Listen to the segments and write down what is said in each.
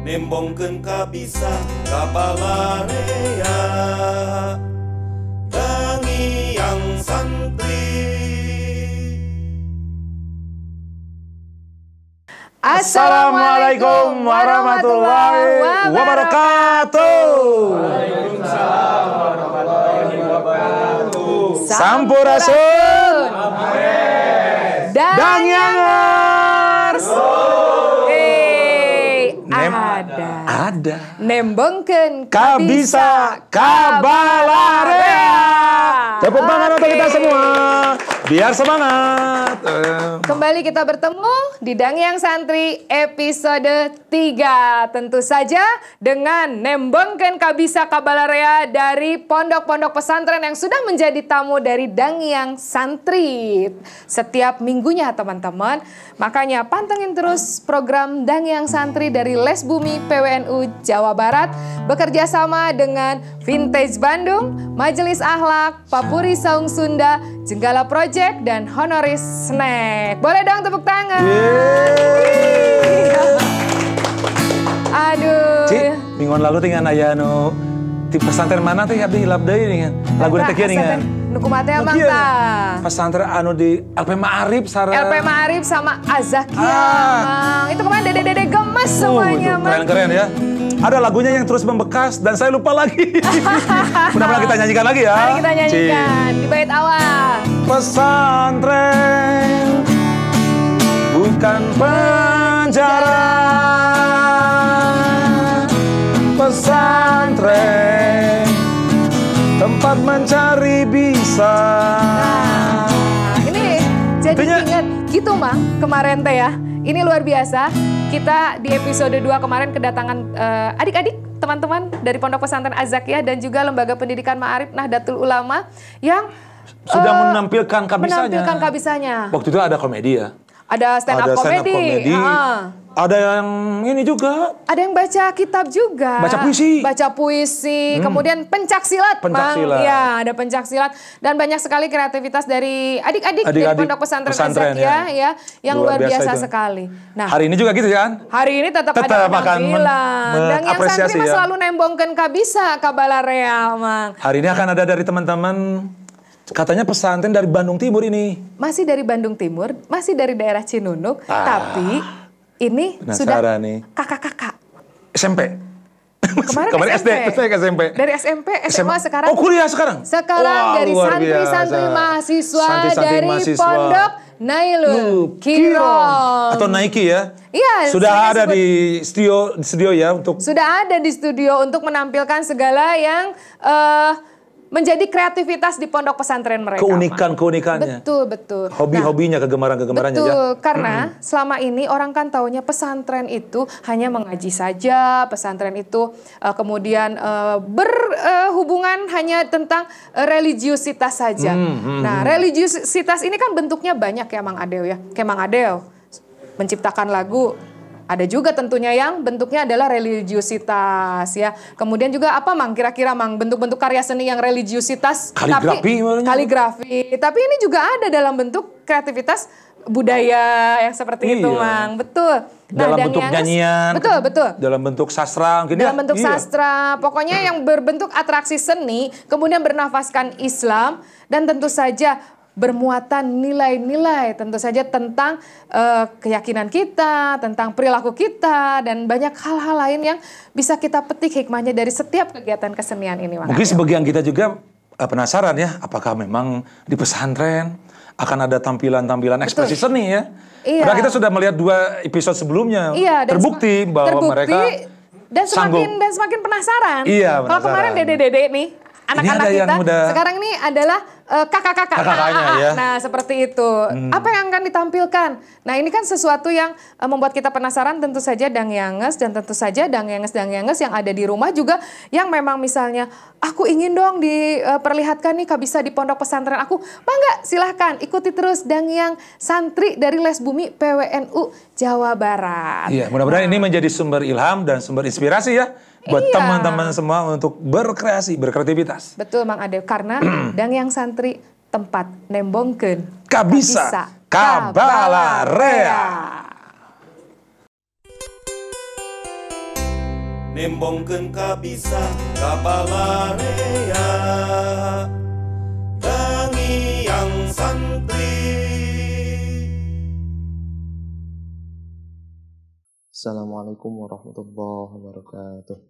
nembongkeun kabisa kabalarea dangi yang santri Assalamualaikum warahmatullahi wabarakatuh. Sampurasun. Dan Yangers. Ada. Nembengkeun Kabisa Kabalarea. Tepuk tangan untuk kita semua. Biar semangat. Eh, Kembali kita bertemu di Dangyang Santri episode 3. Tentu saja dengan Nembengkeun Kabisa Kabalarea dari pondok-pondok pesantren yang sudah menjadi tamu dari Dangyang Santri. Setiap minggunya teman-teman. Makanya pantengin terus program Dangyang Santri dari Les Bumi PWNU Jawa Barat bekerja sama dengan Vintage Bandung, Majelis Akhlak, Papuri Saung Sunda, Jenggala Project, dan Honoris Snack. Boleh dong tepuk tangan. Aduh. Ci, mingguan lalu tinggal aya nu di pesantren mana teh abdi hilap deui nih kan. Lagu Eta, teh kan. teh, Nu kumaha tah? Pesantren anu di LP Ma'arif sareng. LP Ma'arif sama Azakia. Ah. Mang. Itu kemarin dede-dede gemes Uh, semuanya, Mang. keren-keren ya. Ada lagunya yang terus membekas dan saya lupa lagi. Mudah-mudahan kita nyanyikan lagi ya. Mari kita nyanyikan di bait awal. Pesantren bukan penjara. Pesantren tempat mencari bisa. Nah, ini jadi Intinya- ingat gitu Mang kemarin teh ya. Ini luar biasa. Kita di episode 2 kemarin kedatangan eh, adik-adik teman-teman dari Pondok Pesantren Azakia dan juga Lembaga Pendidikan Ma'arif Nahdlatul Ulama yang Sudah eh, menampilkan kabisanya. menampilkan kabisanya. Waktu itu ada komedi ya. Ada stand up ada stand up comedy. comedy. Ah. Ada yang ini juga. Ada yang baca kitab juga. Baca puisi. Hmm. Baca puisi. Kemudian pencak silat. Pencak silat. Iya, ada pencak silat. Dan banyak sekali kreativitas dari adik-adik dari Pondok Pesantren, pesantren, Azakia ya. ya. Yang Luar luar, biasa biasa, sekali. Nah, Hari ini juga gitu kan? hari ini tetap, Tetap ada penampilan. Dan yang santri ya. selalu nembongkan kabisa kabalarea, Mang. Hari ini akan ada dari teman-teman katanya pesantren dari Bandung Timur ini. Masih dari Bandung Timur, masih dari daerah Cinunuk, Ah. tapi ini sudah nih. kakak-kakak. SMP. Kemarin, Kemarin SMP. SD, SD ke SMP. Dari SMP, SMA, sekarang. Oh kuliah sekarang? Sekarang Wah, dari santri-santri mahasiswa Santri-santri dari mahasiswa. Pondok Nailul Lu, Kirol. Atau Nike ya? Iya, Sudah saya ada sebut- di studio di studio ya untuk Sudah ada di studio untuk menampilkan segala yang eh, menjadi kreativitas di pondok pesantren mereka. keunikan-keunikannya. Betul, betul. Hobi-hobinya, kegemaran-kegemarannya ya. Betul, karena selama ini orang kan taunya pesantren itu hanya mengaji saja, pesantren itu eh, kemudian eh, berhubungan hanya tentang eh, religiusitas saja. Hmm, nah, religiusitas ini kan bentuknya banyak ya Mang Adeo ya. Kayak Mang Adeo menciptakan lagu ada juga tentunya yang bentuknya adalah religiusitas ya. Kemudian juga apa Mang kira-kira Mang bentuk-bentuk karya seni yang religiusitas Kaligrafi tapi kaligrafi. Tapi ini juga ada dalam bentuk kreativitas budaya yang seperti itu Iya. Mang. Betul. dalam dan bentuk yang- nyanyian, Betul, betul. dalam bentuk sastra mungkin Dalam ya. bentuk Iya. sastra, pokoknya yang berbentuk atraksi seni, kemudian bernafaskan Islam dan tentu saja bermuatan nilai-nilai tentu saja tentang eh, keyakinan kita, tentang perilaku kita dan banyak hal-hal lain yang bisa kita petik hikmahnya dari setiap kegiatan kesenian ini. Mang Mungkin Adeo. sebagian kita juga eh, penasaran ya, apakah memang di pesantren akan ada tampilan-tampilan ekspresi seni ya? Iya. Karena kita sudah melihat dua episode sebelumnya, Iya, terbukti bahwa terbukti mereka dan semakin sanggup. dan semakin penasaran. Iya, Kalau penasaran. kemarin dede-dede nih, anak-anak yang kita, udah- sekarang ini adalah eh, kakak-kakak. Kakak-kakaknya, Ah, ah, ah. ya. Nah, seperti itu. Apa yang akan ditampilkan? Nah, ini kan sesuatu yang eh, membuat kita penasaran tentu saja Dang Yanges dan tentu saja Dang Yanges Dang Yanges yang ada di rumah juga yang memang misalnya aku ingin dong diperlihatkan nih Kak bisa di pondok pesantren aku. Mangga silahkan ikuti terus Dang Yang santri dari Les Bumi PWNU Jawa Barat. Iya, mudah-mudahan ini menjadi sumber ilham dan sumber inspirasi ya buat Iya. teman-teman semua untuk berkreasi, berkreativitas. Betul Mang Ade karena Dang Yang santri tempat nembongkeun Kabisa Kabalarea. nembongkeun kabisa kabalarea Dangi yang santri Assalamualaikum warahmatullahi wabarakatuh.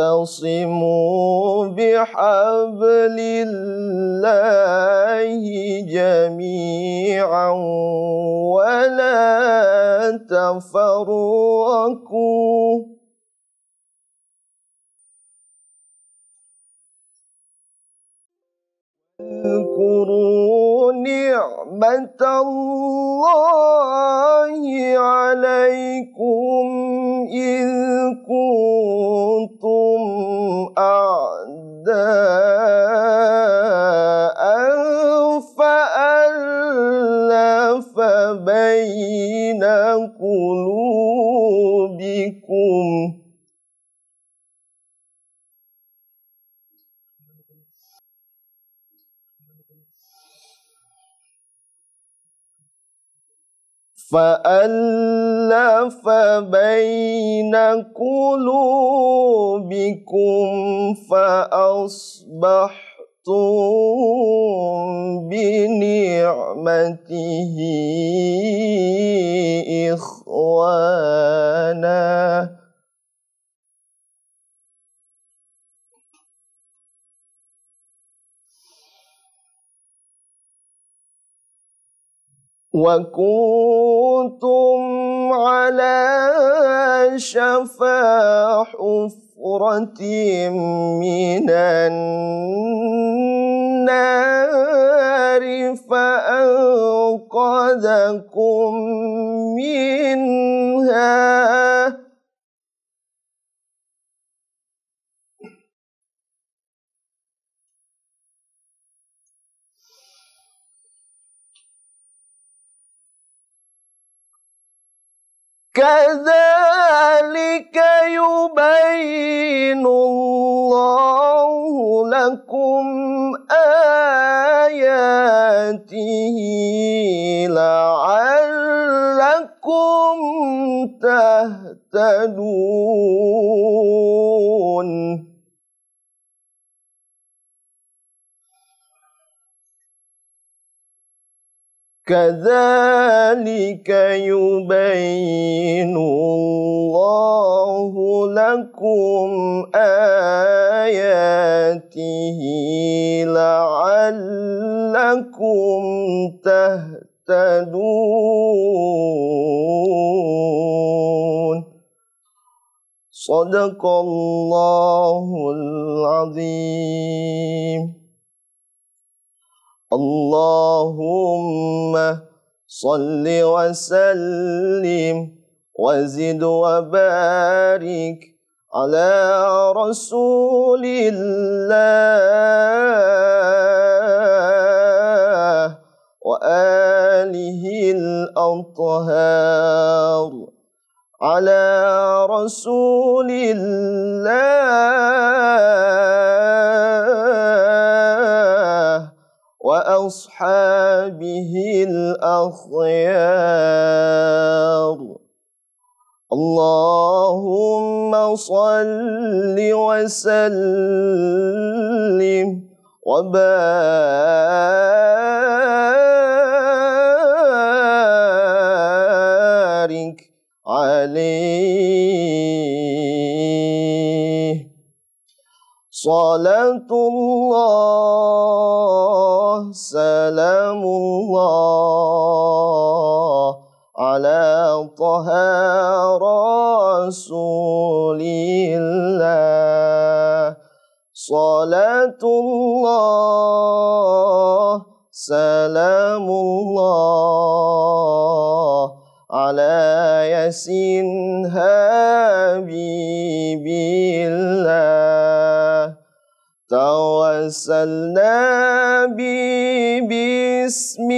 واعتصموا بحبل الله جميعا ولا تفرقوا. اذكروا نعمة الله عليكم إذ كنتم أعداء فألف بين قلوبكم فألف بين قلوبكم فأصبحتم بنعمته إخوانا. وكنتم على شفا حفرة من النار فأنقذكم منها كذلك يبين الله لكم آياته لعلكم تهتدون. كذلك يبين الله لكم آياته لعلكم تهتدون. صدق الله العظيم. اللهم صل وسلم وزد وبارك على رسول الله وآله الأطهار على رسول الله وأصحابه الأخيار. اللهم صل وسلم وبارك عليه. صلاة الله الله سلام الله على ياسين حبيب الله. توسلنا بسم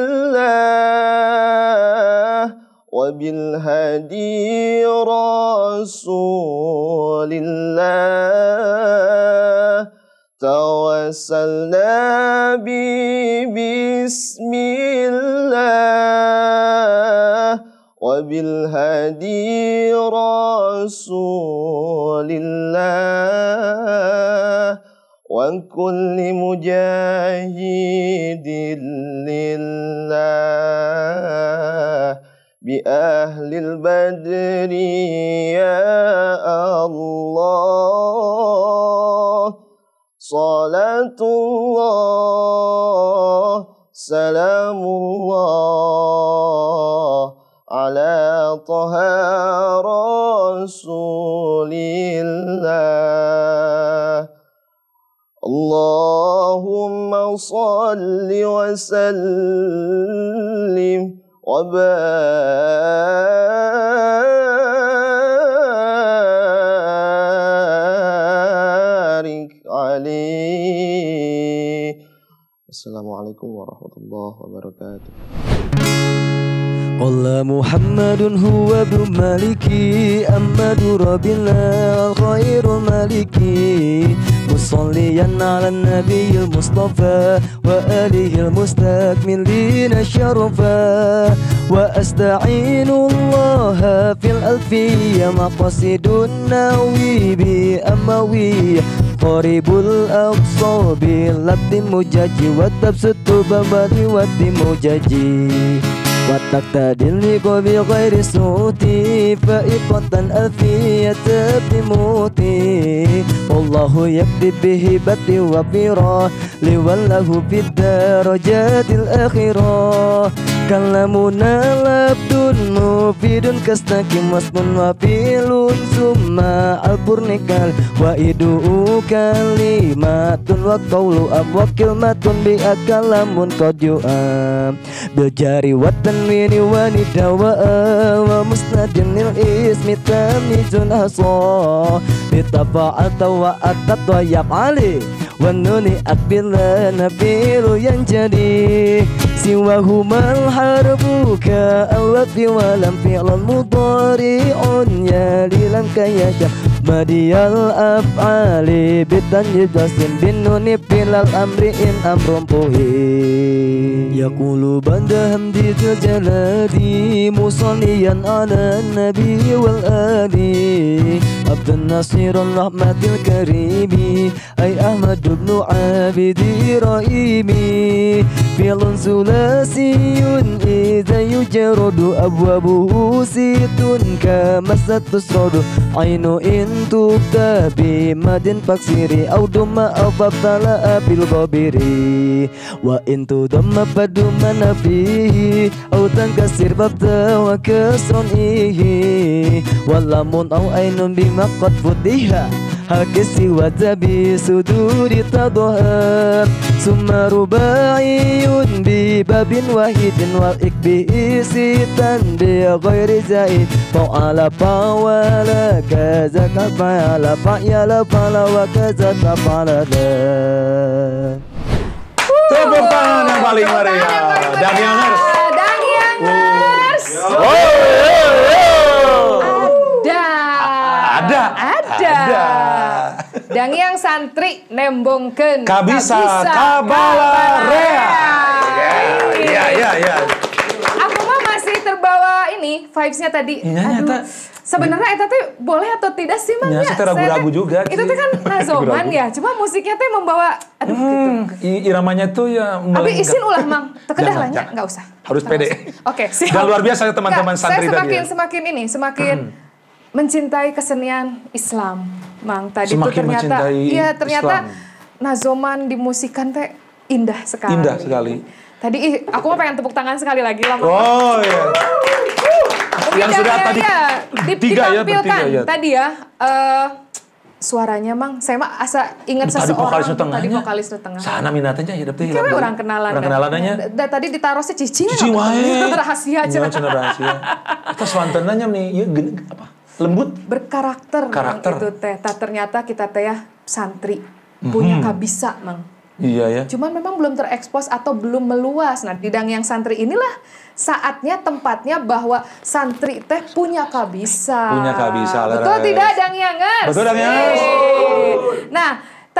الله وبالهدي رسول الله. توسلنا به بسم الله وبالهدي رسول الله وكل مجاهد لله بأهل البدر يا الله صلاة الله سلام الله على طه رسول الله. اللهم صل وسلم وبارك ورحمة الله وبركاته. قال محمد هو ابن مالكي أحمد ربنا خير مالكي مصليا على النبي المصطفى وآله المستكملين الشرفا. وأستعين الله في الألفية مقصد النووي بأموية قريب الأقصى باللبد مجاجي والتبسط بمالي والدي مجاجي وتقتدي بغير صوتي فائقة ألفية بموتي والله يكتب بهبتي وفرا لوله في الدرجات الآخرة كلامنا لبد مفيد كاستقيم واسم وفيل ثم البرنكال وإدو كلمات وقول أب وكلمة بأكلام قد يؤام بالجار والتنوين وندواء ومسند الاسم تمييز الأصا بتفاعلت وأتت ويفعلي والنون أقبل نبيل ينجلي سواهما الحرف كالف ولم فعل مضارع يلي لم كيشا بدي الأفعال بالتنجيد جسم بالنون بلا الأمر إن أمر بوهي يقول بند حمد الجلالي مصليا على النبي والآل عبد النصير الرحمة الكريم أي أحمد بن عابد رئيمي فعل ثلاثي إذا يجرد أبوابه ست كما ستسرد عين إن تبدى بمد فكسيري أو دم أو فابتلأ بالغبر وإن تضم فدم فيه أو تنكسر فابتى وكسر إيه ولم أو عين بما قد فتها هكسي وتبي صدور تضهر ثم رباعي بباب واحد والإكبئ ستا بغير زائد فعل فعل كذا كفعل فعل فعل وكذا كفعل Tepuk tangan yang paling meriah. Dan yang harus. Daniangers. Ada. Ada. Ada. Dang yang santri nembongkeun Kabisa Kabalarea. Iya, iya, iya. Aku mah masih terbawa ini vibes-nya tadi. Iya, nyata. Sebenarnya eta teh boleh atau tidak sih Mang? Ya, Ya, saya ragu-ragu juga Itu teh kan nazoman ya. Cuma musiknya teh membawa aduh gitu. Hmm, i- iramanya tuh ya Tapi melengkap. isin ulah Mang. Tekedah lah jangan. enggak usah. Harus Nggak pede. Oke, siap. Dan luar biasa ya teman-teman Nggak, santri Saya tadi semakin ya. semakin ini, semakin mencintai kesenian Islam. Mang tadi Semakin tuh ternyata iya ternyata Islam. nazoman dimusikan teh indah sekali. Indah sekali. Tadi ih, aku mau pengen tepuk tangan sekali lagi lah. Oh iya. Yang sudah tadi iya. Di- tiga ya, ditampilkan bertiga ya. Tadi ya, eh, suaranya mang, saya mah asa ingat Tadi seseorang. tengahnya. Tadi vokalis tengah. Sana minatnya ya dapet. Kayaknya orang kenalan. Orang dah. kenalan aja. Da- Tadi ditaruh si cicing. Cici wae. Rahasia aja. Iya, rahasia. Kita swantenanya nih, ya? Lembut. Berkarakter. Karakter. Itu teh. Tak ternyata kita teh ya santri. Punya Mhm. kabisa mang. Iya ya. Cuman memang belum terekspos atau belum meluas. Nah, bidang yang santri inilah saatnya tempatnya bahwa santri teh punya kabisa. Punya kabisa, Betul tidak, Dang Yanges? Betul, Dang Yanges. Nah,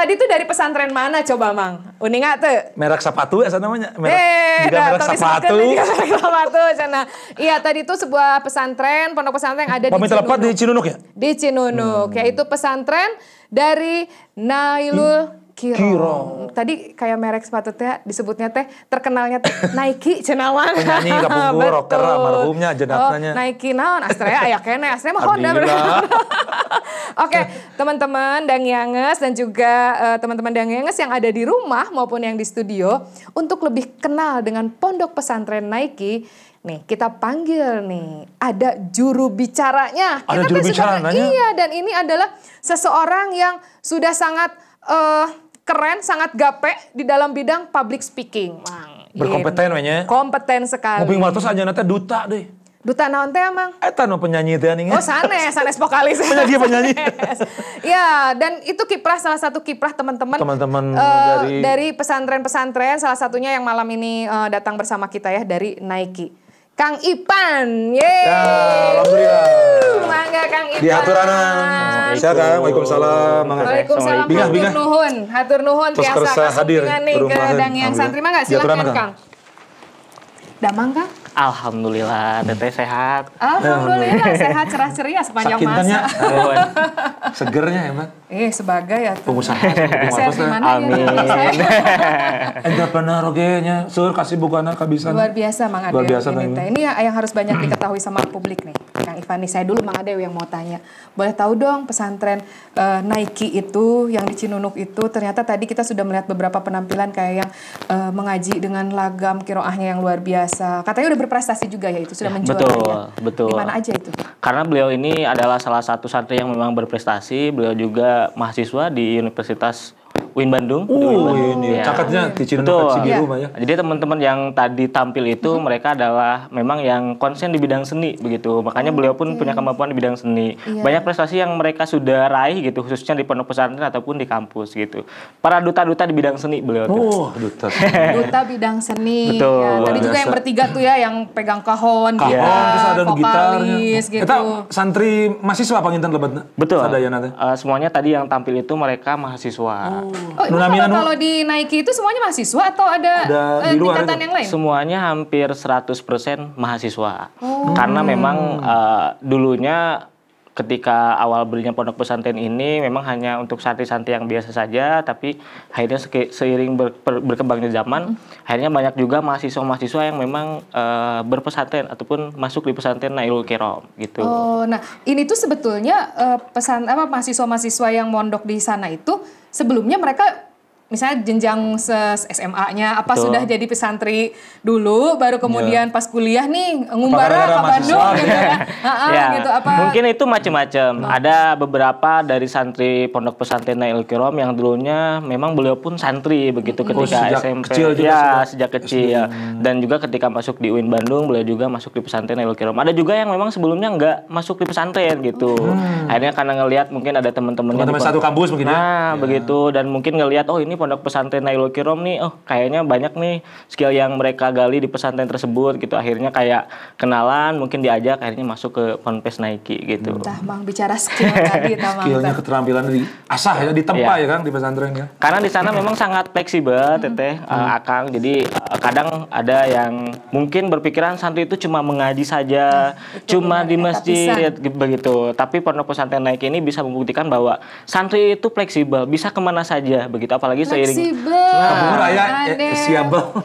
tadi tuh dari pesantren mana coba, Mang? Uning tuh? Merek sepatu ya sana namanya. Merek, Eh, juga dah, merek sepatu. Merek sepatu sana. Iya, tadi itu sebuah pesantren, pondok pesantren yang ada di Pamit telepon di Cinunuk. Cinunuk ya? Di Cinunuk, yaitu pesantren dari Nailul Kirom. Tadi kayak merek sepatu teh disebutnya teh terkenalnya teh Nike cenawan. Penyanyi kapungkur, rocker, almarhumnya, jenatnanya. Oh, Nike naon? Astrea aya kene, Astrea mah Honda. Oke, teman-teman Dang Yanges dan juga eh, teman-teman Dang Yanges yang ada di rumah maupun yang di studio untuk lebih kenal dengan pondok pesantren Nike. Nih, kita panggil nih, ada juru bicaranya. Ada Kita juru tuh sudah- bicara, nanya? Iya, dan ini adalah seseorang yang sudah sangat eh, keren, sangat gape di dalam bidang public speaking. Mang. Berkompeten, Ini. we nya. Kompeten sekali. Nguping watos aja nanti duta deh. Duta naon teh, Mang? Eta no penyanyi teh nih. Oh sanes, sanes vokalis. Penyanyi, penyanyi. ya, dan itu kiprah salah satu kiprah teman-teman. Teman-teman eh, dari- pesantren-pesantren, salah satunya yang malam ini eh, datang bersama kita ya dari Nike. Kang Ipan, yeay. Ya, alhamdulillah. Mangga Kang Ipan. Di haturana. Saya kan, Waalaikumsalam. Mangga. Waalaikumsalam. Bingah, Hatur bingah. nuhun, hatur nuhun Terus tiasa kersa hadir nih ke dang yang santri haturana, silakan Kang. Kang. Damang Kang? Alhamdulillah, teteh sehat. Alhamdulillah sehat cerah ceria sepanjang Sakintannya, masa. Nuhun. segernya ya, Mbak. Eh sebagai ya. Pengusaha. Saya watos di teh. mana ya? Amin. Entrepreneur oge nya, sur kasih bukana kabisan. Luar biasa Mang Ade. Luar biasa, ini, ini ya yang harus banyak diketahui sama publik nih. Kang Ivani, saya dulu Mang Ade yang mau tanya. Boleh tahu dong pesantren eh, Nike itu yang di Cinunuk itu ternyata tadi kita sudah melihat beberapa penampilan kayak yang eh, mengaji dengan lagam kiroahnya yang luar biasa. Katanya udah berprestasi juga ya itu sudah menjuarai betul, ya. betul. Di mana aja itu? Karena beliau ini adalah salah satu santri yang memang berprestasi. Beliau juga mahasiswa di Universitas UIN Bandung. Oh, Bandung. ini Ya. caketnya di Cirebon Betul. Cibiru Iya. mah ya. Jadi teman-teman yang tadi tampil itu mereka adalah memang yang konsen di bidang seni begitu. Makanya beliau pun punya kemampuan di bidang seni. Iya. Banyak prestasi yang mereka sudah raih gitu khususnya di pondok pesantren ataupun di kampus gitu. Para duta-duta di bidang seni beliau tuh. Oh, duta. Duta bidang seni. Betul. Ya, tadi Luar juga yang biasa. bertiga tuh ya yang pegang kahon, Kahon, gitar, terus ada nu gitarnya. vokalis gitu. Eta santri mahasiswa panginten lebatna. Betul. Sadayana teh. Eh, semuanya tadi yang tampil itu mereka mahasiswa. Oh, itu Nunamina kalau, kalau di Nike itu semuanya mahasiswa atau ada, Ada eh, di luar tingkatan itu? yang lain? Semuanya hampir 100% mahasiswa. Oh. Karena memang eh, dulunya ketika awal belinya pondok pesantren ini memang hanya untuk santri-santri yang biasa saja, tapi akhirnya seiring ber- berkembangnya zaman, akhirnya banyak juga mahasiswa-mahasiswa yang memang eh, berpesantren ataupun masuk di pesantren Nailul Kiram gitu. Oh, nah ini tuh sebetulnya eh, pesan apa mahasiswa-mahasiswa yang mondok di sana itu sebelumnya mereka misalnya jenjang SMA-nya apa Betul. sudah jadi pesantri dulu baru kemudian pas kuliah nih ngumbara ke Bandung gitu kan. Heeh, Ya, gitu apa mungkin itu macam-macam. Ada beberapa dari santri pondok pesantren Nail Kiram yang dulunya memang beliau pun santri begitu ketika sejak SMP. kecil juga ya, sudah sejak kecil. Dan juga ketika masuk di UIN Bandung, beliau juga masuk di pesantren Nail Kiram. Ada juga yang memang sebelumnya nggak masuk di pesantren gitu. Akhirnya karena ngelihat mungkin ada teman-temannya Teman-teman di satu kampus mungkin ya. Nah, begitu dan mungkin ngelihat oh ini pondok pesantren Nailul Kiram nih, oh kayaknya banyak nih skill yang mereka gali di pesantren tersebut gitu. Akhirnya kayak kenalan, mungkin diajak akhirnya masuk ke ponpes Nike gitu. Tah, Mang bicara skill tadi. Skillnya keterampilan di asah ya, ditempa Iya. ya kan di pesantren ya. Karena di sana memang sangat fleksibel, teteh, eh, akang. Jadi eh, kadang ada yang mungkin berpikiran santri itu cuma mengaji saja, cuma benar, di masjid gitu, begitu. Tapi pondok pesantren Nike ini bisa membuktikan bahwa santri itu fleksibel, bisa ke mana saja, begitu. Apalagi seiring Fleksibel. Kamu raya Ade. eh, siabel.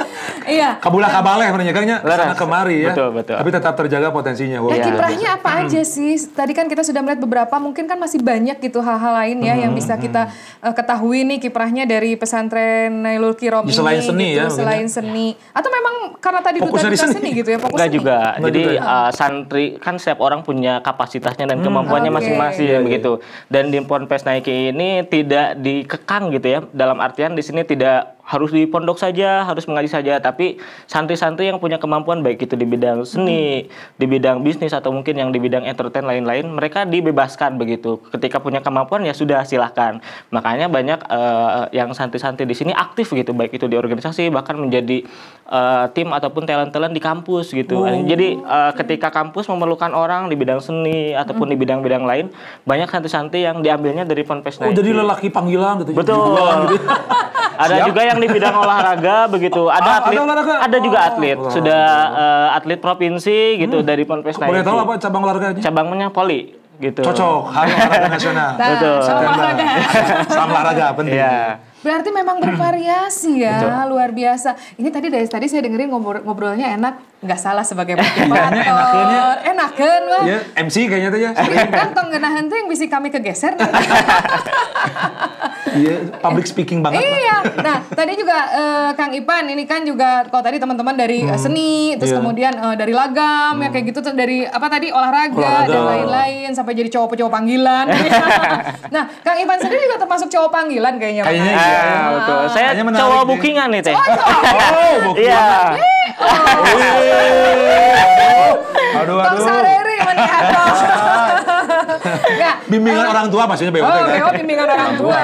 Iya. Kabulah kabaleh menanyakannya Leres. sana kemari ya. Betul, betul. Tapi tetap terjaga potensinya. Wow. Nah, Iya. kiprahnya apa aja sih? Tadi kan kita sudah melihat beberapa, mungkin kan masih banyak gitu hal-hal lain ya yang bisa kita eh, ketahui nih kiprahnya dari pesantren Nailul Kirom Ya, selain ini. seni gitu, ya, selain seni. Atau memang karena tadi Fokusnya di duta seni. seni. gitu ya, fokus Enggak seni. juga. Enggak Jadi juga ya? uh, santri kan setiap orang punya kapasitasnya dan kemampuannya Oke. masing-masing Iya, iya. begitu. Dan di Ponpes Naiki ini tidak dikekang gitu ya. Dalam artian di sini tidak harus di pondok saja, harus mengaji saja, tapi santri-santri yang punya kemampuan baik itu di bidang seni, di bidang bisnis atau mungkin yang di bidang entertain lain-lain, mereka dibebaskan begitu. Ketika punya kemampuan ya sudah silahkan. Makanya banyak eh, yang santri-santri di sini aktif gitu, baik itu di organisasi bahkan menjadi eh, tim ataupun talent-talent di kampus gitu. Jadi eh, ketika kampus memerlukan orang di bidang seni ataupun di bidang-bidang lain, banyak santri-santri yang diambilnya dari Ponpes Oh, jadi lelaki panggilan gitu. Betul. Gitu. ada Siap. juga yang di bidang olahraga begitu. Ada Ah, atlet, ada olahraga? ada juga Oh. atlet. Olahraga. Sudah eh, atlet provinsi gitu dari Ponpes. Boleh tahu apa cabang olahraganya? Cabangnya poli gitu. Cocok, hari olahraga nasional. Nah, Betul. sama olahraga. Sama olahraga penting. Iya. Berarti memang bervariasi ya, Betul. luar biasa. Ini tadi dari tadi saya dengerin ngobrol ngobrolnya enak, nggak salah sebagai motivator. Enakan ya. Enakan mah. Ya, MC kayaknya tuh ya. Kan tong genahan tuh yang bisa kami kegeser. Iya, public speaking banget. Iya. Nah, tadi juga eh, Kang Ipan ini kan juga kalau tadi teman-teman dari eh, seni, terus Iya. kemudian eh, dari lagam ya kayak gitu terus dari apa tadi olahraga, Olahraga. dan lain-lain sampai jadi cowok-cowok panggilan. nah, Kang Ipan sendiri juga termasuk cowok panggilan kayaknya. Kayaknya iya. Ah, betul. Saya cowok bookingan nih teh. Oh, bukan. Iya. Aduh, aduh. sareri mana Enggak. Bimbingan orang tua maksudnya BOT Oh, kan? Beo bimbingan orang tua.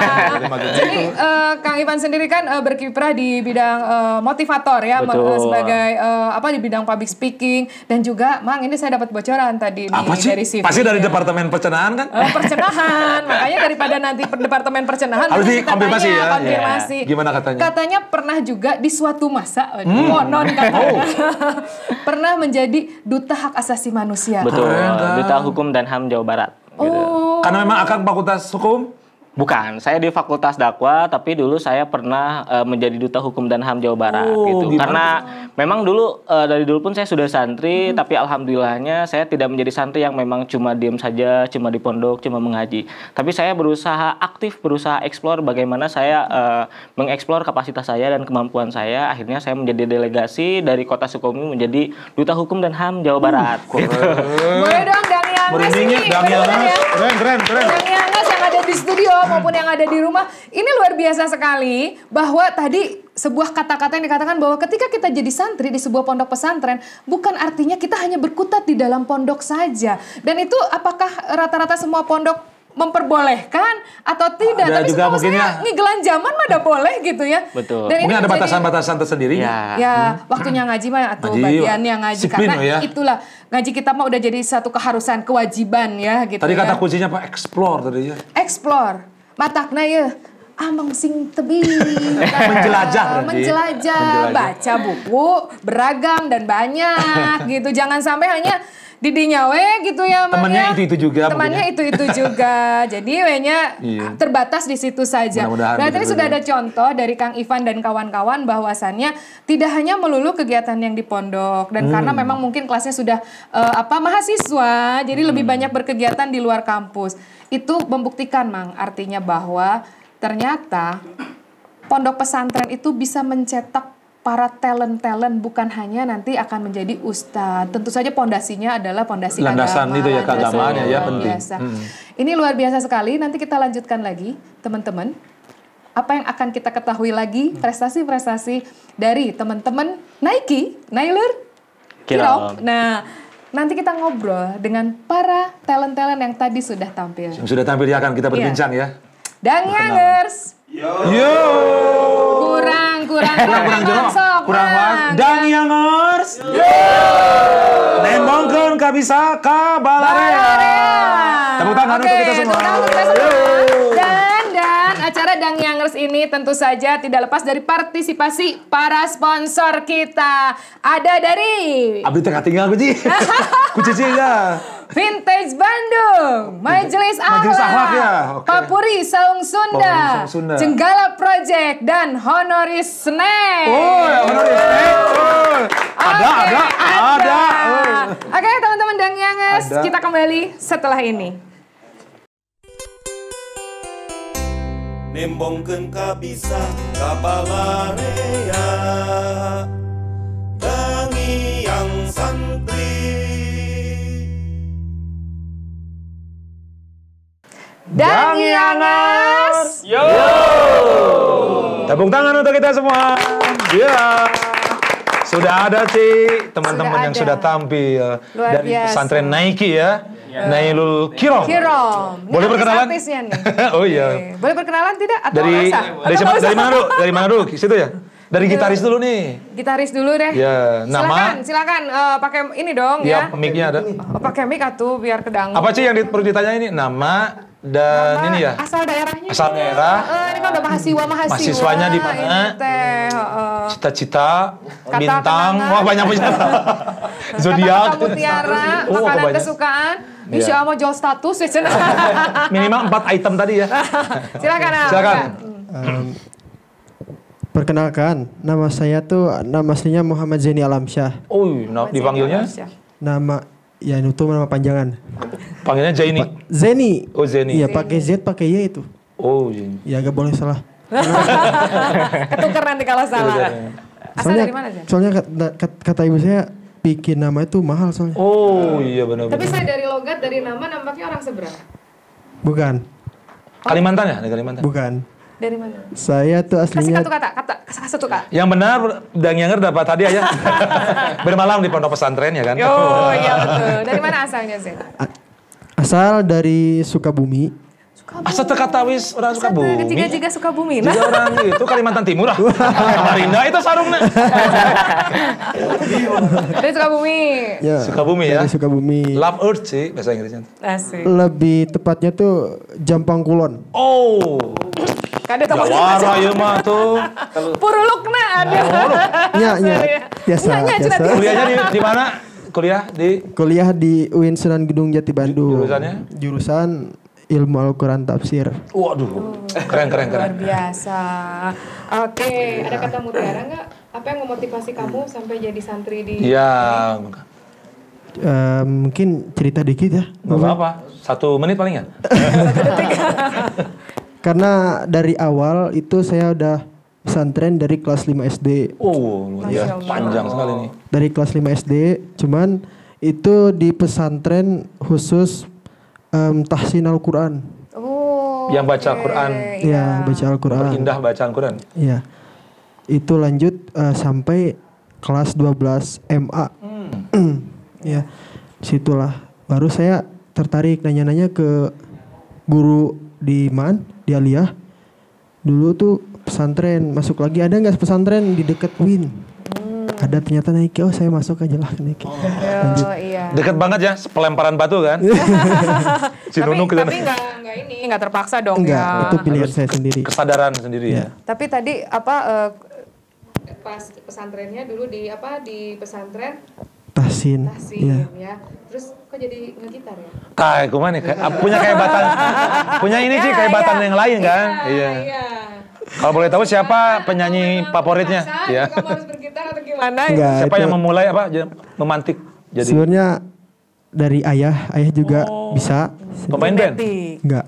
Jadi eh, Kang Ivan sendiri kan eh, berkiprah di bidang eh, motivator ya, Betul. eh, sebagai eh, apa di bidang public speaking dan juga Mang ini saya dapat bocoran tadi nih Apa sih? dari CV. Pasti dari -nya. departemen perencanaan kan? Eh, percenahan, makanya daripada nanti departemen percenahan Harus dikonfirmasi ya. konfirmasi. Iya. Gimana katanya? Hmm. Katanya pernah juga di suatu masa, konon katanya, pernah menjadi duta hak asasi manusia. Betul. Duta Hukum dan HAM Jawa Barat. Gitu. Oh, Karena memang akan fakultas hukum. Bukan, saya di Fakultas Dakwah, tapi dulu saya pernah eh, menjadi duta hukum dan HAM Jawa Barat Oh, gitu. gimana? Karena memang dulu eh, dari dulu pun saya sudah santri, tapi alhamdulillahnya saya tidak menjadi santri yang memang cuma diam saja, cuma di pondok, cuma mengaji. Tapi saya berusaha aktif, berusaha eksplor bagaimana saya eh, mengeksplor kapasitas saya dan kemampuan saya. Akhirnya saya menjadi delegasi dari Kota Sukabumi menjadi duta hukum dan HAM Jawa Barat. gitu. boleh dong Yangas Merindingnya Yangas. ya. Keren, keren, keren. Yang ada di studio maupun yang ada di rumah. Ini luar biasa sekali bahwa tadi sebuah kata-kata yang dikatakan bahwa ketika kita jadi santri di sebuah pondok pesantren bukan artinya kita hanya berkutat di dalam pondok saja. Dan itu apakah rata-rata semua pondok memperbolehkan atau tidak? Ada Tapi juga mungkin saya ya. ngigelan zaman mah udah boleh gitu ya. Betul. Dan ini Mungkin ada batasan-batasan tersendiri. Ya. Ya, waktunya ngaji mah atau Ngaji, bagiannya ngaji karena ya. itulah ngaji kita mah udah jadi satu keharusan, kewajiban ya gitu. Tadi ya. kata kuncinya Pak, explore tadi ya. explore. Matakna ya amang sing berarti. menjelajah, Menjelajah. baca buku beragam dan banyak gitu jangan sampai hanya di dinyawe gitu ya Temannya ya. itu-itu juga temannya mungkin itu itu juga jadi wehnya Iya. terbatas di situ saja berarti ini betul-betul. sudah ada contoh dari Kang Ivan dan kawan-kawan bahwasannya tidak hanya melulu kegiatan yang di pondok dan karena Hmm. memang mungkin kelasnya sudah eh, apa mahasiswa jadi lebih Hmm. banyak berkegiatan di luar kampus itu membuktikan mang artinya bahwa ternyata pondok pesantren itu bisa mencetak para talent-talent bukan hanya nanti akan menjadi ustadz. Tentu saja pondasinya adalah pondasi Landasan agama. itu ya, keagamaannya ya, luar penting. biasa. Hmm. Ini luar biasa sekali. Nanti kita lanjutkan lagi, teman-teman. Apa yang akan kita ketahui lagi prestasi-prestasi dari teman-teman Nike, Nailur, Kirom. Kirom. Nah, nanti kita ngobrol dengan para talent-talent yang tadi sudah tampil. Yang sudah tampil ya akan kita berbincang ya. Dan Yangers, Yo. kurang, kurang, Kurang kurang sok, Kurang Mang. was. Dan yangers. Nembongkeun ka bisa ka balarea. Tepuk tangan Oke, untuk kita semua. tepuk tangan untuk kita semua. Yangers ini tentu saja tidak lepas dari partisipasi para sponsor kita. Ada dari Abdi tengah tinggal kuci. Kuci ya. Vintage Bandung, Majelis Akhlak, Akhlak ya, oke. Papuri Saung Sunda, Papuri Sunda. Jenggala Project, dan Honoris Snack. Oh, ya benar ya. Oh. Ada, Oke, ada, ada. Oh. Oke teman-teman dan Yanges, Ada. kita kembali setelah ini. Nembongkeun kabisa kabalarea Dangiang santri Dan Yanges, Tepuk tangan untuk kita semua. Ya. Sudah ada sih teman-teman yang sudah tampil Luar dari biasa. pesantren Nike ya. Nailul Kirom. Kirom. Boleh perkenalan? oh iya. Boleh perkenalan tidak? Atau Dari usah? dari Atau dari mana dulu? Dari mana dulu? Situ ya? Dari gitaris dulu nih. Gitaris dulu deh. Ya, nama? Silakan, silakan eh, pakai ini dong Ya, ya. mic-nya ada. Oh, pakai mic atuh biar kedangu. Apa sih yang perlu ditanya ini? Nama dan Nama, ini ya. Asal daerahnya. Asal daerah. Eh, ini kan udah mahasiswa mahasiswa. Mahasiswanya di mana? Cita-cita, Kata bintang, kenangan. wah banyak banyak. Zodiak. Mutiara, Oh, makanan apa banyak? kesukaan. Iya. Insya Allah jual status ya. Minimal empat item tadi ya. Silakan. Silakan. Perkenalkan, nama saya tuh nama aslinya Muhammad Zaini Alamsyah. Oh, dipanggilnya? Nama ya itu nama panjangan. Panggilnya Jaini. Zeni. Oh, Zeni. Iya, pakai Z, pakai Y itu. Oh, Jaini. Ya gak boleh salah. Ketuker nanti kalau salah. Iya, Asal Soalnya, dari mana Zen? soalnya kata, kata- kata ibu saya bikin nama itu mahal soalnya. Oh, iya benar Tapi benar. saya dari logat dari nama nampaknya orang seberang. Bukan, Kalimantan ya? Dari Kalimantan. bukan. Dari mana? Saya tuh Kasih aslinya satu kata, kata, kasih satu kata. Yang benar Dang Yanger dapat hadiah ya. Bermalam di pondok pesantren ya kan? Oh iya betul. Dari mana asalnya a- asal dari Sukabumi. Asal teka tawis orang suka bumi. Ketiga juga suka bumi. Juga orang itu Kalimantan Timur ah. Samarinda itu sarungnya. Dari Sukabumi. Ya, Sukabumi ya. Dari Sukabumi. Love Earth sih bahasa Inggrisnya. Asik. Lebih tepatnya tuh Jampang Kulon. Oh, Kada tahu Jawara ya mah tuh. Purulukna ada. Ya, ya. Biasa, Nya, nya. Kuliahnya di, di mana? Kuliah di Kuliah di UIN Sunan Gedung Jati Bandung. Jurusannya? Jurusan Ilmu Al-Quran Tafsir. Waduh, keren keren Luar keren. biasa. Oke, ada kata mutiara nggak? Apa yang memotivasi kamu sampai jadi santri di? Iya, Eh, mungkin cerita dikit ya. nggak apa-apa. Satu menit paling ya. Karena dari awal itu saya udah pesantren dari kelas 5 SD. Oh, luar biasa. Panjang sekali nih. Dari kelas 5 SD, cuman itu di pesantren khusus em, tahsin Al-Quran. Oh. Yang baca oke. Quran. Ya, baca Al-Quran. Indah bacaan Quran. Iya. Itu lanjut eh, sampai kelas 12 MA. ya. Situlah baru saya tertarik nanya-nanya ke guru di Man, di Aliyah. Dulu tuh pesantren, masuk lagi ada nggak pesantren di dekat Win? Ada ternyata naik, oh saya masuk aja lah naik. Oh iya. Dekat banget ya, pelemparan batu kan. si tapi Nunung tapi kelihatan nggak nggak ini nggak terpaksa dong Enggak, ya. itu pilihan saya sendiri. kesadaran sendiri ya. Tapi tadi apa eh, pas pesantrennya dulu di apa di pesantren Tahsin. Tahsin Iya. ya. Terus kok jadi ngegitar ya? Kai, kumaha nih? Kayak- punya kehebatan. punya ini sih Ya, kehebatan iya. yang lain kan? Iya. Iya. Kalau boleh tahu siapa penyanyi favoritnya? Iya. Kamu harus bergitar atau gimana? Enggak, Siapa itu yang memulai apa? Memantik jadi sebenarnya dari ayah, ayah juga bisa. pemain band. Enggak.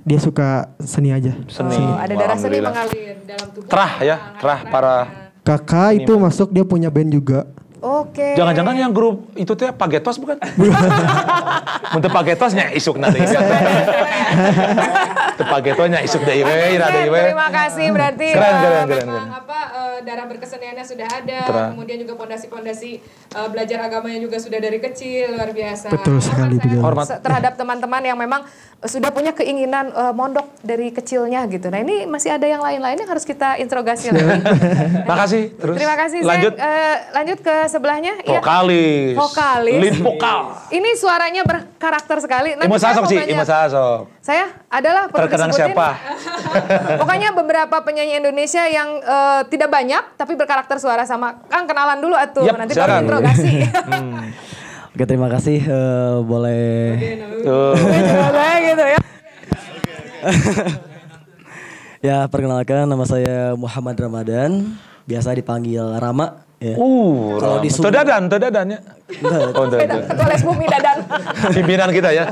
Dia suka seni aja. Seni. Oh, ada darah seni mengalir dalam tubuh. Terah ya, terah para. Kakak itu masuk dia punya band juga. Oke. Jangan-jangan yang grup itu teh Pagetos bukan? Untuk Pagetosnya isuk nanti. Itu Pagetosnya isuk dari we, ira Oke, deui we. Terima kasih berarti Keren, eh, keren, keren, keren. apa eh, darah berkeseniannya sudah ada, Terang. kemudian juga pondasi-pondasi eh, belajar agamanya juga sudah dari kecil luar biasa. Betul sekali, Hormat terhadap teman-teman yang memang sudah punya keinginan eh, mondok dari kecilnya gitu. Nah ini masih ada yang lain-lain yang harus kita interogasi lagi. Makasih. Terus Terima kasih. Lanjut. Zek. Eh, lanjut ke sebelahnya. Iya. Vokalis. Vokalis. Lead vokal. Ini suaranya berkarakter sekali. Nanti sasok mau sih, Imo sasok. Saya adalah Terkenang siapa? Pokoknya beberapa penyanyi Indonesia yang eh, tidak banyak tapi berkarakter suara sama. Kang kenalan dulu atuh. Yap, Nanti baru interogasi. Oke terima kasih eh, boleh Tuh. Kayak gitu ya. ya perkenalkan nama saya Muhammad Ramadan biasa dipanggil Rama ya. Uh, Kalau di dadan, tuh dadan ya. Oh. Ketua Les Bumi Dadan. Pimpinan kita ya.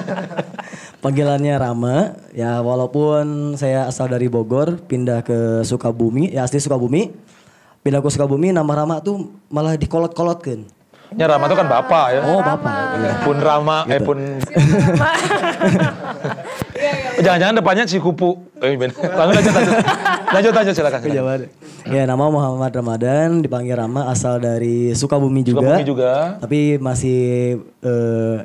Panggilannya Rama ya walaupun saya asal dari Bogor pindah ke Sukabumi ya asli Sukabumi pindah ke Sukabumi nama Rama tuh malah dikolot-kolotkan Ya Rama itu kan bapak ya. oh bapak Pun Rama, eh pun... Jangan-jangan depannya si kupu. Eh, ben. Lanjut, lanjut, lanjut. Lanjut, lanjut, silakan. silakan. ya nama Muhammad Ramadan dipanggil Rama asal dari Sukabumi juga Sukabumi juga. tapi masih eh,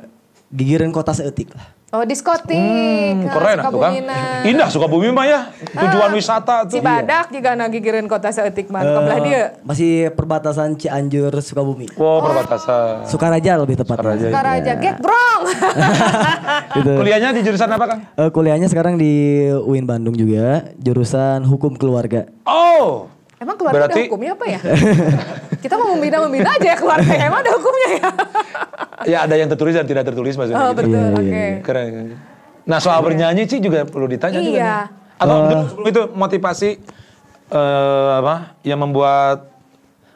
gigiran kota seetik lah Oh diskotik. Hmm, Kang, keren tuh kan. Indah Sukabumi mah ya. Tujuan wisata tuh. Cibadak juga na gigireun kota seeutik mah. Kebelah dia. Eh, masih perbatasan Cianjur Sukabumi Wow, perbatasan. Sukaraja lebih tepatnya Sukaraja. Karaja gegrong. gitu. Kuliahnya di jurusan apa, Kang? Eh, kuliahnya sekarang di UIN Bandung juga, jurusan hukum keluarga. Oh. Emang keluarga Berarti- ada hukumnya apa ya? Kita mau membina-membina aja ya keluarga. Emang ada hukumnya ya? Ya ada yang tertulis dan tidak tertulis maksudnya. Oh gitu. betul, Iya, oke. Keren. keren. Nah soal bernyanyi sih juga perlu ditanya juga. Iya. nih. Atau sebelum itu motivasi eh, apa yang membuat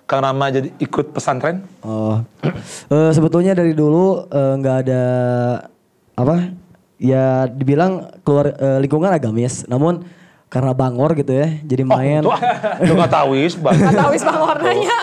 Kang Rama jadi ikut pesantren? Oh, Eh, sebetulnya dari dulu nggak ada apa? Ya dibilang keluar eh, lingkungan agamis, namun karena bangor gitu ya, jadi main. Tuh, ah, lu nggak tahu is, bang. Gak tahu wis bang warnanya.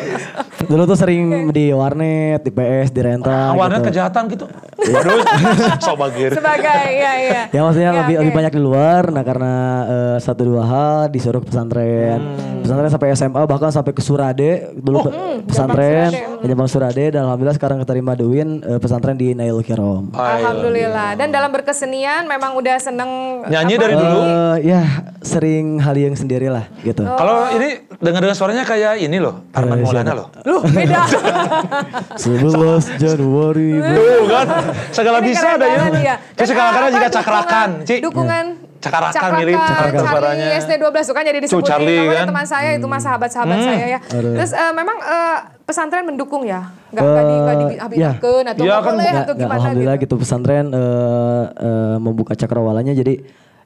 Dulu tuh sering di warnet, di PS, di rental. Warnet gitu. kejahatan gitu. Waduh, sok bagir. Sebagai, iya iya. Ya maksudnya Iya, lebih, oke. lebih banyak di luar. Nah karena eh, satu dua hal disuruh ke pesantren, Hmm. pesantren sampai SMA bahkan sampai ke Surade dulu pe- pesantren, Ke Jambang Surade dan alhamdulillah sekarang keterima di UIN eh, pesantren di Nail Kirom. Alhamdulillah. Dan dalam berkesenian memang udah seneng Nyanyi apa, dari dulu. Eh, ya sering hal yang sendiri lah gitu. Oh. Kalau ini dengar-dengar suaranya kayak ini loh, Arman Eh, Maulana loh. Loh beda. 11 Januari. Tuh kan, segala Ini bisa ada ya. iya. Terus Dan, sekarang apa, juga dukungan- cakrakan, Ci. Dukungan Cakarakan mirip, cakarakan suaranya. Charlie SD12 tuh kan jadi disebutin Charlie, namanya kan? teman saya itu mas sahabat-sahabat saya ya. Terus eh, memang eh, pesantren mendukung ya? Gak, gak di, gak di Eh, habitakeun atau Iya, nggak kan, boleh Nggak- atau nggak, gimana alhamdulillah gitu. gitu pesantren eh, eh, membuka cakrawalanya jadi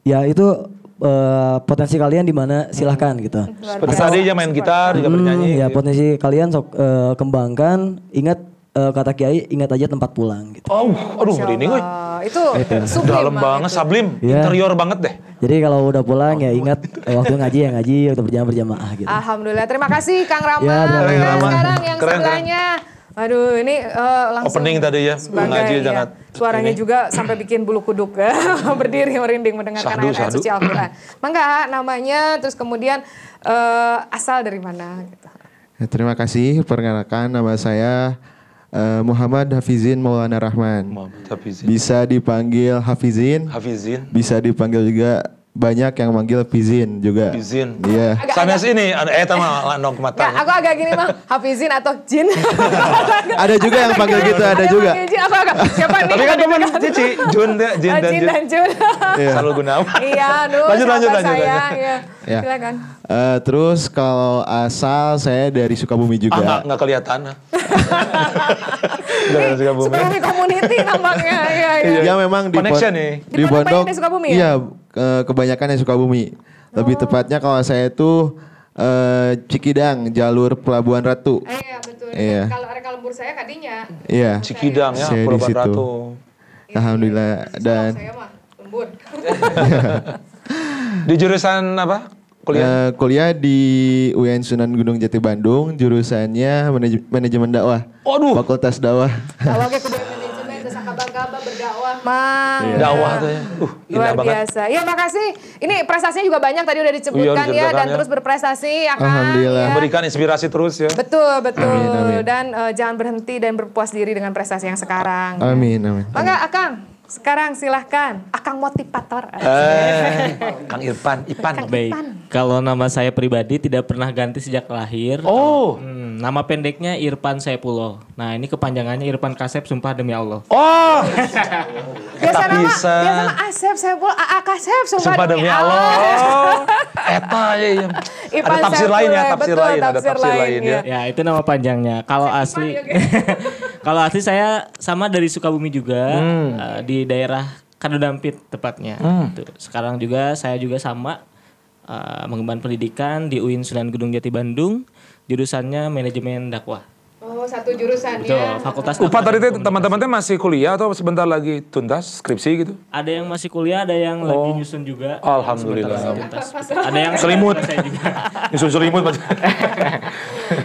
ya itu eh, potensi kalian di mana silahkan gitu. Seperti tadi aja main gitar, juga Hmm, bernyanyi. ya potensi kalian sok eh, kembangkan. Ingat eh, kata Kiai, ingat aja tempat pulang gitu. Oh, aduh, merinding gue. Eh, itu sublim Dalam banget, itu. sablim, Iya. interior banget deh. Jadi kalau udah pulang ya ingat eh, waktu ngaji ya ngaji, waktu berjamaah berjamaah gitu. Alhamdulillah. Terima kasih Kang Rama. Ya, terima kasih. Nah, Rama. sekarang yang Keren, sebelahnya. Aduh, ini eh, langsung Opening tadi ya, sebagai, ngaji ya, jangan Suaranya ini. juga sampai bikin bulu kuduk berdiri merinding mendengarkan Sahdu, ayat-ayat sahdu. suci Al-Quran. Mangga namanya, terus kemudian eh, asal dari mana gitu. Ya, terima kasih. Perkenalkan nama saya eh, Muhammad Hafizin Maulana Rahman. Muhammad Hafizin. Bisa dipanggil Hafizin, Hafizin. bisa dipanggil juga banyak yang manggil Fizin juga. Hafizin. Iya. Agak- Sanes ini, eh tama landong ke Nggak, matanya. aku agak gini mah Hafizin atau Jin. Ada juga yang panggil gitu, ada yang juga. Jin, aku agak, siapa nih? Tapi kan teman Cici, Jun, deh, Jin Ah, dan Jin Jun. dan Jun. Iya. Selalu Gunawan. Iya, aduh, Lanjut, lanjut, lanjut, saya. lanjut. Iya. Ya. Silakan. Eh, terus kalau asal saya dari Sukabumi Ah, juga. nggak, nggak kelihatan. Jangan suka bumi. Sukabumi community nampaknya. Iya, iya. Ya memang di Connection nih. Di Pondok Sukabumi ya? Iya, kebanyakan yang Sukabumi. Lebih tepatnya kalau saya itu eh, Cikidang, jalur Pelabuhan Ratu. Eh, Iya, betul. Iya. Kalau reka lembur saya kadinya. Iya. Cikidang ya, Saya situ. Ratu. Alhamdulillah dan Saya mah lembur. Di jurusan apa? Kuliah? eh, kuliah di UIN Sunan Gunung Jati Bandung, jurusannya manaj- manajemen dakwah. Waduh. Fakultas dakwah. Kalau ke berdakwah. Mang. Dakwah tuh ya. Uh, indah Luar banget. biasa. Ya makasih. Ini prestasinya juga banyak tadi udah disebutkan Iya, ya diceritakan dan ya. terus berprestasi ya kan. Alhamdulillah. Ya. Memberikan inspirasi terus ya. Betul, betul. Amin, amin. Dan eh, jangan berhenti dan berpuas diri dengan prestasi yang sekarang. Amin, amin. Mangga Akang, sekarang silahkan Akang motivator. Eh, Kang Irfan, Ipan. Kang Baik. Ipan. Kalau nama saya pribadi tidak pernah ganti sejak lahir. Oh, Hmm, nama pendeknya Irfan Saipullah. Nah, ini kepanjangannya Irfan Kasep sumpah demi Allah. oh, Biasa nama, pisan. biasa nama Asep Sepul, AA Kasep, sumpah, sumpah demi Allah. Oh, eta ya, ya. Ada Ipan tafsir lain ya, tafsir betul, lain, ada tafsir tafsir lain, lain ya. ya. Ya, itu nama panjangnya. Kalau asli Kalau asli saya sama dari Sukabumi juga eh, di daerah Kadodampit tepatnya. Gitu. Sekarang juga saya juga sama eh, mengemban pendidikan di UIN Sunan Gunung Jati Bandung, jurusannya manajemen dakwah. Oh, satu jurusan Betul, ya. Fakultas Upah Dakwah tadi teman-teman masih kuliah atau sebentar lagi tuntas skripsi gitu? Ada yang masih kuliah, ada yang lagi nyusun juga. Alhamdulillah. Sebentar. Ada yang Selimut. saya juga. Nyusun selimut.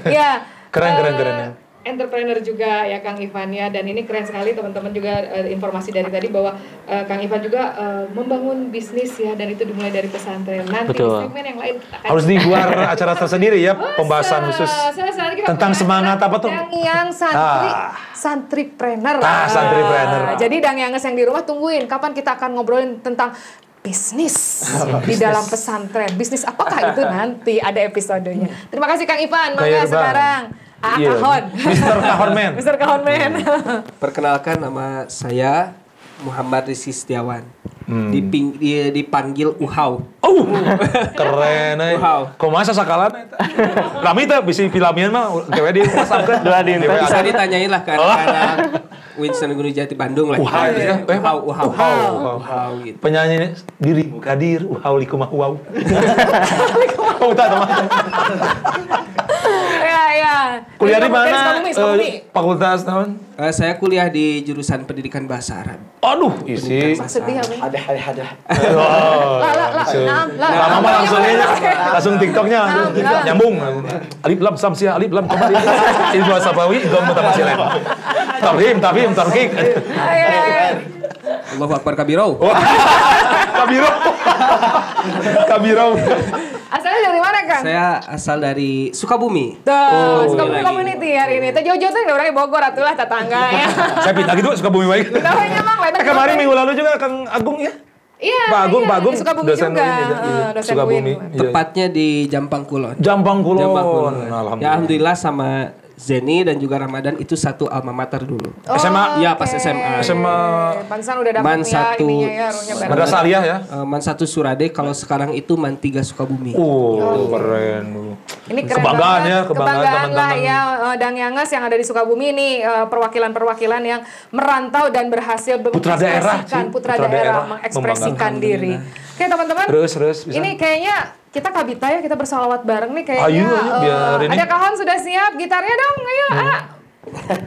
Ya. Keren, keren, eh, keren, ya. Entrepreneur juga ya Kang Ivan ya dan ini keren sekali teman-teman juga eh, informasi dari tadi bahwa eh, Kang Ivan juga eh, membangun bisnis ya dan itu dimulai dari pesantren. Nanti di Betul. segmen yang lain kita akan Harus dibuat acara tersendiri ya, pembahasan Se- khusus. tentang semangat apa tuh? Dang yang santri, Ah. santripreneur. Ah, santripreneur. Ah, Jadi Dang Yanges yang di rumah tungguin kapan kita akan ngobrolin tentang bisnis di dalam pesantren. Bisnis apakah itu nanti ada episodenya. Terima kasih Kang Ivan. Irfan. sekarang. Aa Iya. Kahon. Mr. Kahon Man. Mr. Kahon Man. Perkenalkan nama saya Muhammad Rizky Setiawan. Hmm. Diping- di- dipanggil Uhau. Oh, keren eh. Wow. Kok masa sakalan eta? Lami teh bisi filamian mah gawe di WhatsApp Dua di. Bisa ditanyain lah ke anak-anak Winston Gunung Jati Bandung lah. Uhau ya? Eh, Uhau, Uhau, Uhau. Uhau gitu. Penyanyi dirimu kadir, wow likumah wow. Oh, tak teman. Ya, ya. Kuliah di mana? Eh, fakultas tahun? Eh, saya kuliah di jurusan pendidikan bahasa Arab. Aduh, isi. Sedih? Ada ada ada. Lah, lah. Lama mah langsung aja. Langsung TikToknya nyambung. Alif lam samsia alif lam kembali. Ilmu sabawi gom mutamatsilan. Tarhim, tarhim, tarkik. Allahu Akbar Kabiro. Kabiro. Kabiro. Asalnya dari mana Kang? Saya asal dari Sukabumi. Tuh, Sukabumi lagi. community hari ini. Teh Jojo tuh orang Bogor atulah tetangga ya. Saya pindah gitu suka bumi baik. Tahu emang ledek. Eh, kemarin minggu lalu juga Kang Agung ya. Iya. Pak Agung, iya, Pak Agung, Sukabumi dosen juga. Iya. eh, dosen Sukabumi. UIN. Iya. Tepatnya di Jampang Kulon. Jampang Kulon. Jampang Kulon. Alhamdulillah. Ya alhamdulillah sama Zeni dan juga Ramadan itu satu alma mater dulu. SMA? Iya, pas SMA. SMA Oke, Pantesan udah dapat Man ya satu ininya ya, bareng. Madrasah Aliyah ya. Eh, Man satu Surade kalau sekarang itu Man tiga Sukabumi. Oh, keren. Bu. Ini keren Kebanggaan banget. ya, kebanggaan lah teman-teman. ya eh, Dang Yanges yang ada di Sukabumi ini eh, perwakilan-perwakilan yang merantau dan berhasil Putra daerah, putra, Putra daerah, daerah, mengekspresikan diri. Oke teman-teman, Terus, terus, bisa. ini kayaknya kita kabita ya kita bersalawat bareng nih kayaknya. Ayo, ayo, eh, biar ini. Ada kahon sudah siap, gitarnya dong, ayo. Ah.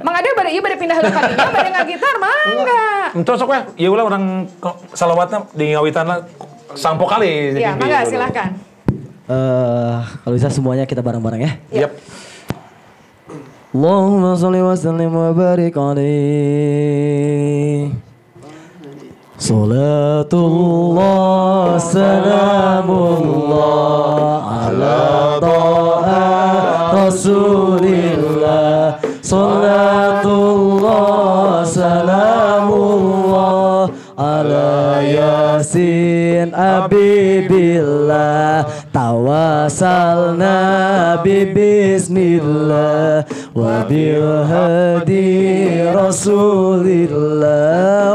Mang ada pada iya pada pindah heula ka dinya, pada ngagitar mangga. Terus sok ya, ya ulah orang salawatna di ngawitan lah sampo kali. Iya, Jadi, mangga gitu. silahkan. Eh, kalau bisa semuanya kita bareng-bareng ya. Yap. Allahumma sholli wa sallim wa barik alaihi. Salatullah salamullah ala taha Rasulillah. Salatullah salamullah ala yasin abibillah Tawasalna bibismillah wa bilhadi rasulillah.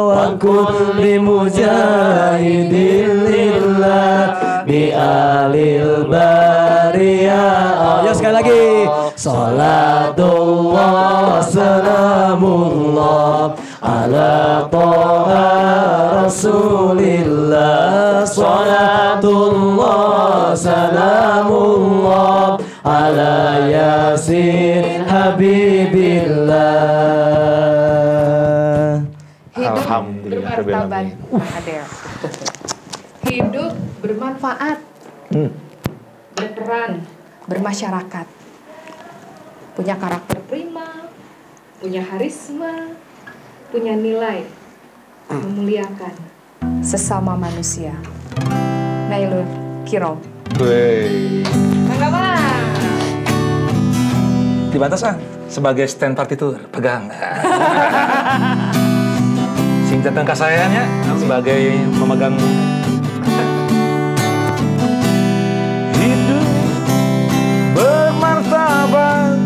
Wa kulli mujahidin lillah bi alil bariyah Ayo sekali lagi. Salatullah salamullah ala taha rasulillah Salatullah salamullah ala yasin habibillah Hidup Alhamdulillah, bermartabat. Adel. Hidup bermanfaat. Berperan, bermasyarakat. Punya karakter prima, punya harisma, punya nilai, memuliakan sesama manusia. Nailul Kiro. Wih. Mangga Bang. Di batas ah, sebagai stand partitur, pegang. si Pinjamkan ke saya ya sebagai pemegang hidup bermartabat,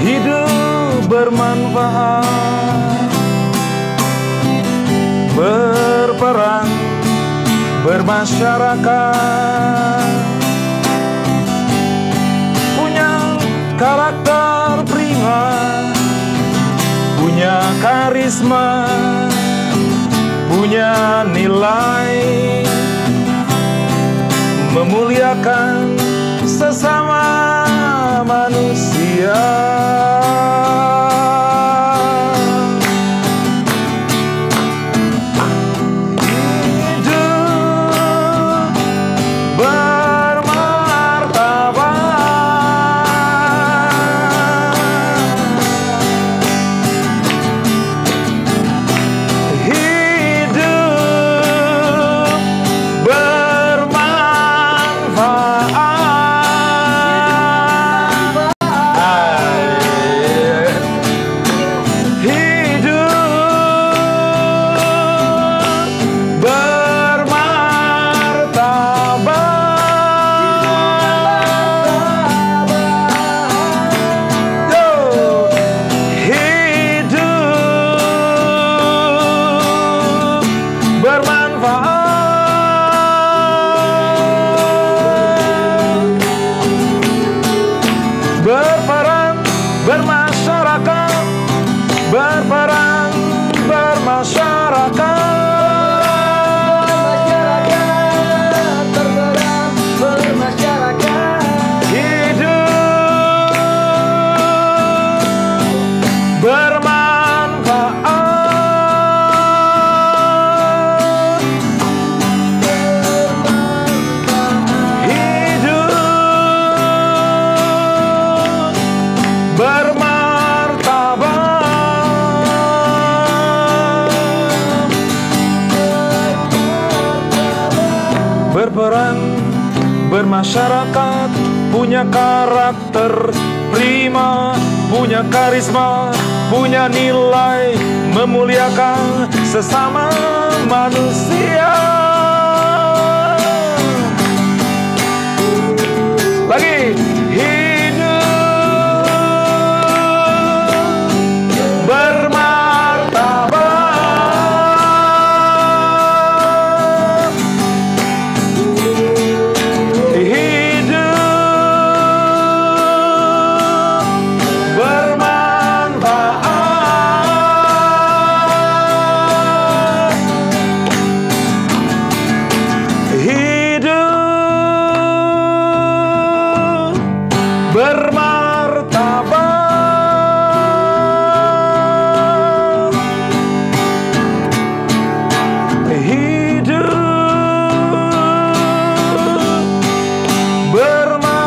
hidup bermanfaat, bermasyarakat, punya karakter prima, punya karisma, punya nilai, memuliakan sesama manusia. Bermasyarakat bermasyarakat punya karakter prima punya karisma punya nilai memuliakan sesama manusia. Lagi bermartabat hidup bermanfaat.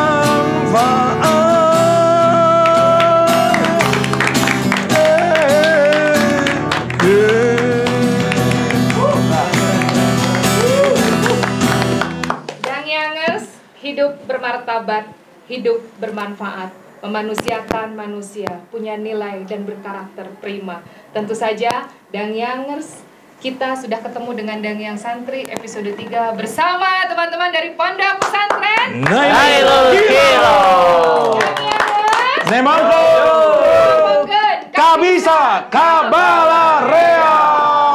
Yang Yangers, hidup bermartabat, hidup bermanfaat, memanusiakan manusia, punya nilai dan berkarakter prima. Tentu saja, Dang Yangers, kita sudah ketemu dengan Dang Yang Santri episode 3 bersama teman-teman dari Pondok Pesantren. Nailul Kilo Nemangko Kabisa Kabalarea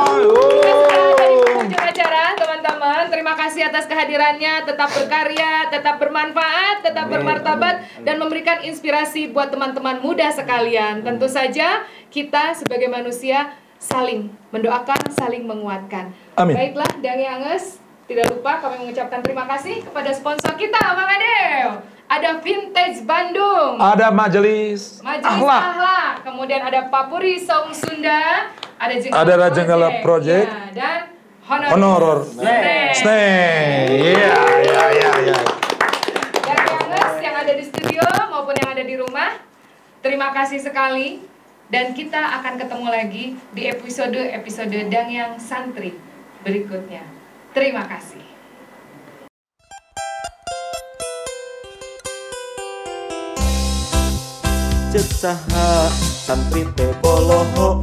dari pengunjung acara teman-teman terima kasih atas kehadirannya tetap berkarya tetap bermanfaat tetap bermartabat dan memberikan inspirasi buat teman-teman muda sekalian. Tentu saja kita sebagai manusia saling mendoakan saling menguatkan. Amin. baiklah Dangi Anges tidak lupa kami mengucapkan terima kasih kepada sponsor kita Bang Adel. Ada Vintage Bandung. Ada majelis Majelis akhlak. Akhlak. Kemudian ada Papuri Song Sunda, ada Jenggala Ada Jenggala Project. Ya, dan Honor. Honoror Snake. Snake Iya iya iya iya Dan yang ada di studio maupun yang ada di rumah, terima kasih sekali. Dan kita akan ketemu lagi di episode-episode Dangyang Santri berikutnya. Terima kasih. Cek saha santri teh boloho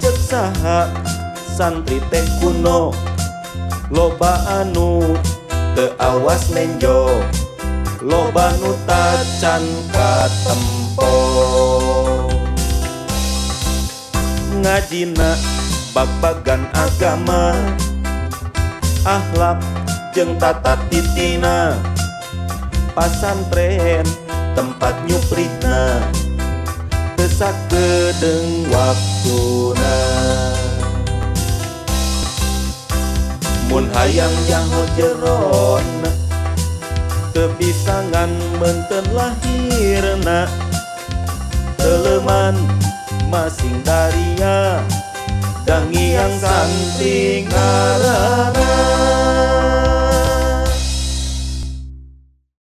Cek saha santri teh kuno. Loba anu teu awas menjo loba nu tacan katempo. Ngajina babagan agama akhlak jeung tata titina. Pasantren tempat nyuprihna desak gedeng waktuna Mun hayang jaho jeron Kepisangan menten lahirna. Teleman masing daria Dangiang santing arana